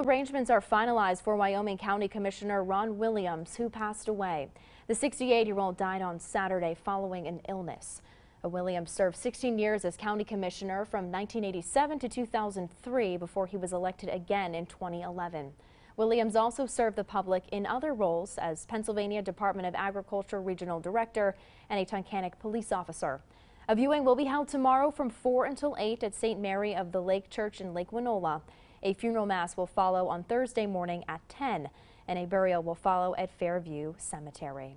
Arrangements are finalized for Wyoming County Commissioner Ron Williams, who passed away. The 68-year-old died on Saturday following an illness. Uh, Williams served 16 years as county commissioner from 1987 to 2003 before he was elected again in 2011. Williams also served the public in other roles as Pennsylvania Department of Agriculture Regional Director and a Tunkhannock police officer. A viewing will be held tomorrow from 4 until 8 at St. Mary of the Lake Church in Lake Winola. A funeral mass will follow on Thursday morning at 10, and a burial will follow at Fairview Cemetery.